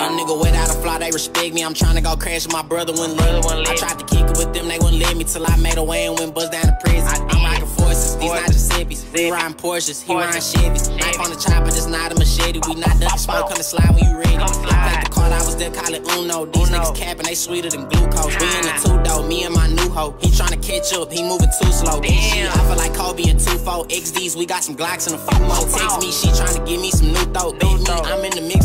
Young nigga without a fly, they respect me. I'm trying to go crash with my brother when lit. I tried to kick it with them, they wouldn't let me till I made a way and went bust down to prison. I'm like a forces, these not just hippies. We riding Porsches, he riding Chevys. Knife on the chopper, just not a machete. We not ducking smoke, come to slide when you ready. I played the card, I was there, call it Uno. These niggas capping, they sweeter than glucose. We in the two though, me and my new hoe. He trying to catch up, he moving too slow. Damn. I feel like Kobe and 2-4 XDs. We got some Glocks and a few more. Text me, she tryna give me some new throat. Baby, I'm in the mix.